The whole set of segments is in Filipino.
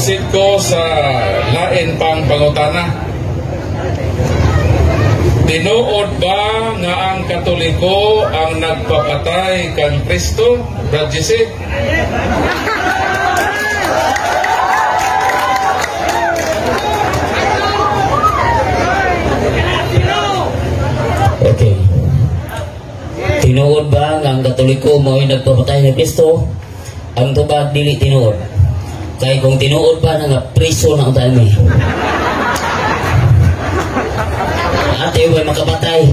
proceed ko sa lain pang pangutana. Tinuod ba nga ang Katoliko ang nagpapatay kan Kristo? Brad Jesse? Okay. Tinuod ba nga ang Katoliko mo ay nagpapatay ni Kristo? Ang tubag dili tinuod. Kay kung tinuod pa nga priso na ang tami. Ate, makapatay.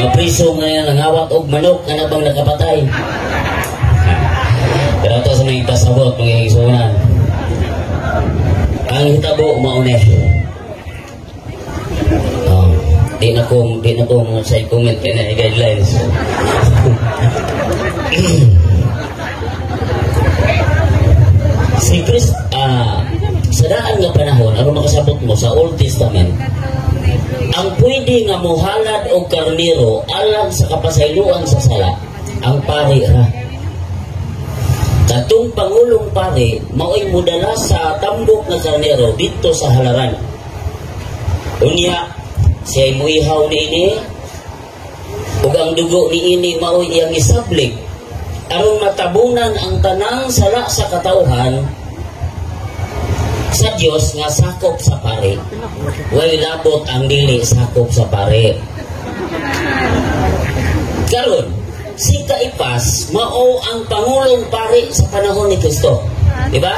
Mapriso nga yan, nangawat og manok nga na bang nakapatay. Pero ito sa mga itasabot, mga isunan. Ang hitabo, maune. Oh, di na ko, di na ko sa comment kaya na guidelines. si Chris, ah, sa daan nga panahon, ano makasabot mo sa Old Testament, ang pwede nga muhalad o karniro alang sa kapasayloan sa sala, ang pare ra. Katong Pangulong Pare, mao'y mudala sa tambok nga karnero dito sa halaran. Unya, siya mo ihaw ni ini, ug ang dugo ni ini mao'y iyang isablig. Aron matabunan ang tanang sala sa katauhan sa Dios nga sakop sa pare. Way labot ang dili sakop sa pare. Karon, si Kaipas mao ang pangulong pare sa panahon ni Kristo. Di ba?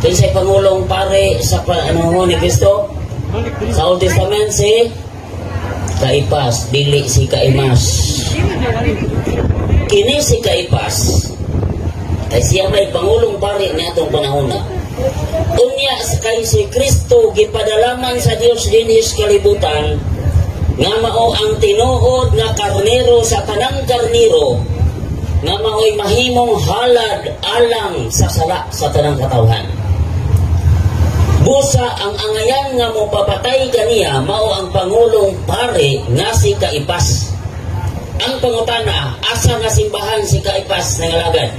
Kinsay pangulong pare sa panahon ni Kristo? Sa Old Testament si Kaipas, dili si Kaimas. Kini si Kaipas ay siya may pangulong pare ni atong panahon na. Unya kay si Kristo gipadalaman sa Dios dinhis kalibutan nga mao ang tinuod nga karnero sa tanang karnero nga mao'y mahimong halad alang sa sala sa tanang katawhan. Busa ang angayan nga mo papatay kaniya mao ang pangulong pare nga si Kaipas. Ang pangutana, asa nga simbahan si Kaipas nangalagad?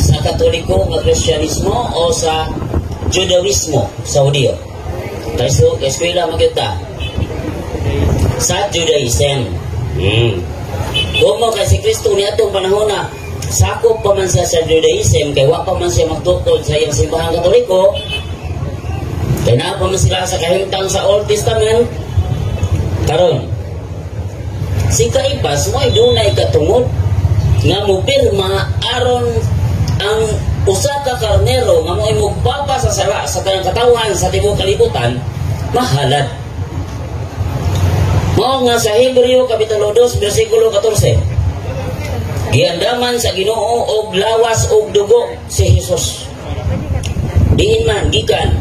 Sa Katoliko nga Kristyanismo o sa Judaismo sa Hudiyo? Kayso, eskwela magyuta. Sa Judaism. Hmm. Mo kay si Kristo ni atong panahon na sakop pa man siya sa Judaism, kay wa pa man siya magtukod sa iyang simbahan katoliko, kay na pa sila sa kahimtang sa Old Testament, karon si Kaipas mo ay dunay katungod. Nga mo pirma aron ang usa ka karnero nga mo ay magpapa sa sala sa kanang katawan sa tibuok kalibutan mahalad. Mao nga sa Hebreo kapitulo 2 bersikulo 14 giandaman sa Ginoo og lawas og dugo si Hesus diin man gikan.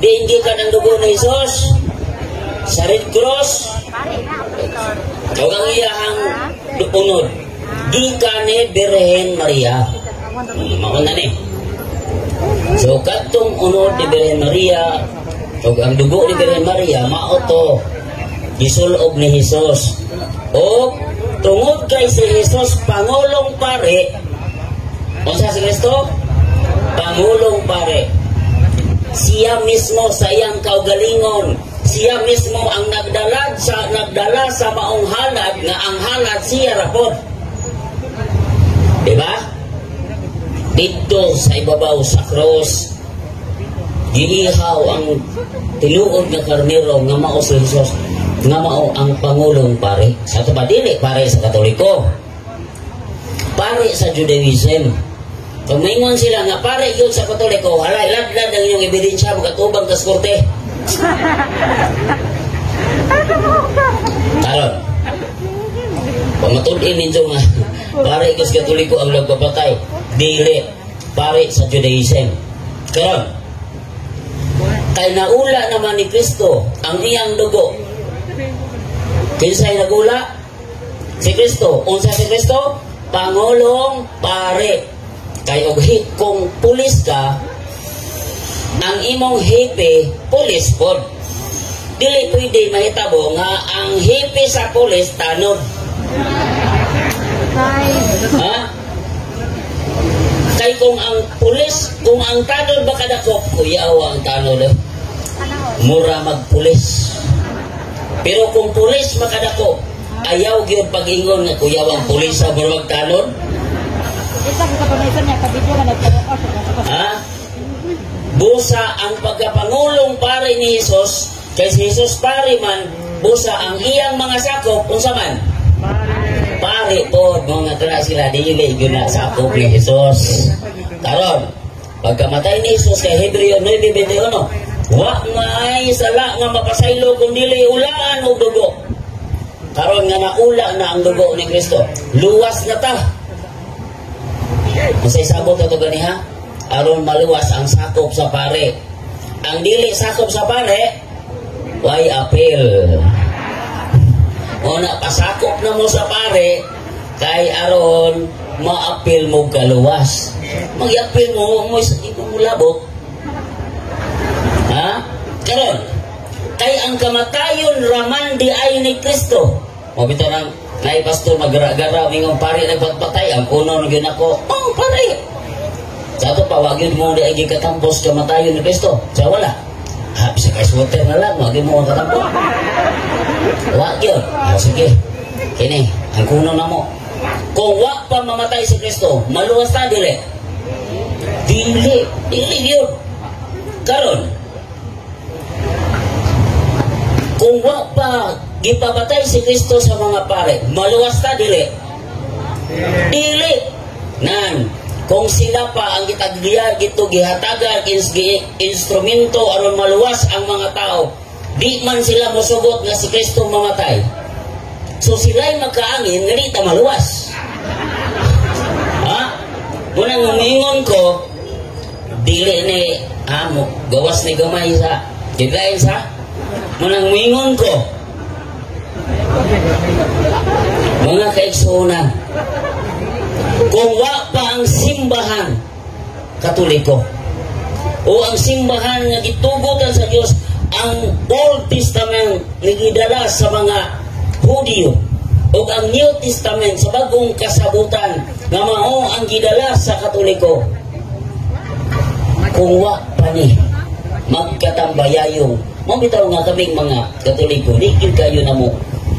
Diin gikan ang dugo ni Hesus sa Red Cross o ang iyahang dupunod ni Birhen Maria mao na ni so katong unod ni Birhen Maria o ang dugo ni Birhen Maria mao to gisulog ni Hesus o tungod kay si Hesus pangulong pare unsa si Kristo pangulong pare siya mismo sa iyang kaugalingon siya mismo ang nagdala sa nagdala sa maong halad nga ang halad siya rapod. Diba? Dito sa ibabaw sa cross gilihaw ang tinuod nga karnero nga mao si Jesus nga mao ang pangulong pare. Sa ba dili pare sa katoliko. Pare sa Judaism. Kung maingon sila nga pare yun sa katoliko halay ladlad ang inyong ebidensya magkatubang kas korte Karon. Pamatudin ninyo nga pare kas katoliko ang nagpapatay. Dili pare sa Judaism. Karon. Kay naula naman ni Kristo ang iyang dugo. Kinsay nagula? Si Kristo. Unsa si Kristo? Pangulong pare. Kay og kung pulis ka, ang imong hepe pulis pod. Dili pwede mahitabo nga ang hepe sa pulis tanod. Ha? Kay kung ang pulis, kung ang tanod ba kadako, kuyaw ang tanod. eh. Mura magpulis. Pero kung pulis makadako, ayaw gyud pag-ingon nga kuyaw ang pulis sa mura magtanod. Ha? Busa ang pagkapangulong pare ni Jesus, kay si Jesus pare man, busa ang iyang mga sakop, unsa man? Pare po, mga kana sila, dili yun na sakop ni Jesus. Karon, pagkamatay ni Jesus kay Hebreo 9.21, wa nga ay sala nga mapasaylo kung dili ulaan o dugo. Karon nga naula na ang dugo ni Kristo. Luwas na ta. Kung sa isabot na ito ganiha, aron maluwas ang sakop sa pare. Ang dili sakop sa pare, why appeal? Una, pasakop na mo sa pare, kay aron ma-appeal mo kaluwas. Mag-appeal mo, mo ikaw mo labot. Ha? Karon, kay ang kamatayon raman di ay ni Kristo. Mo bitaw nang Nay pastor magara-gara mingong pare nagpatpatay ang kuno gyud ako. Oh, pare. Sa ato pa wag yun mo di ay gikatampos kamatayon ni Kristo. Sa wala. Ha, bisa kay water na lang, wag mo katampos. Wag yun. O sige. Kini, ang kuno na mo. Kung wa pa mamatay si Kristo, maluwas ta dili. Dili, dili yun. Karon, kung wa pa gipapatay si Kristo sa mga pare, maluwas ta dili. Dili. Nan, kung sila pa ang gitagliya gito gihatagan ins gi- instrumento aron maluwas ang mga tao, di man sila mosugot nga si Kristo mamatay. So sila'y magkaangin, ngalita maluwas. Ha? Munang ngumingon ko, dili ni amo, gawas ni gamay sa, gigain sa, munang ngumingon ko, mga kaigsunan, kung wa pa ang simbahan katoliko o ang simbahan nga gitugutan sa Dios ang Old Testament nga gidala sa mga Hudyo o ang New Testament sa bagong kasabutan nga mao ang gidala sa katoliko kung wa pa ni magkatambayayong mabitaw nga kaming mga katoliko di kayo na mo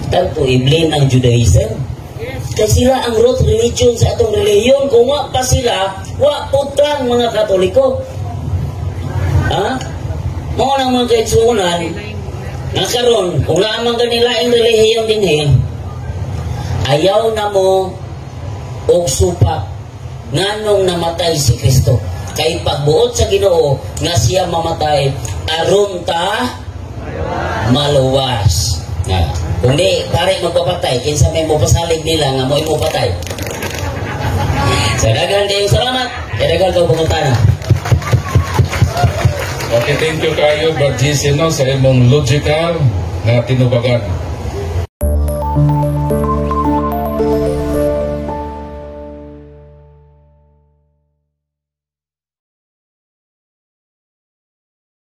tanto iblin ang Judaism kay sila ang root religion sa atong reliyon kung wa pa sila wa putang mga katoliko. Ha? Mo nang mga kaitsunan nga karon kung lamang kanila ang relihiyon din eh ayaw na mo og supa nganong namatay si Kristo. Kay pagbuot sa Ginoo nga siya mamatay aron ta maluwas. Nga kung di pare magpapatay. Kinsa may mopasalig nila nga mo ipopatay sa dagan kayong salamat. Kay dagan kang pangutana Okay, thank you kayo, Brad GC, no, sa imong logical na tinubagan.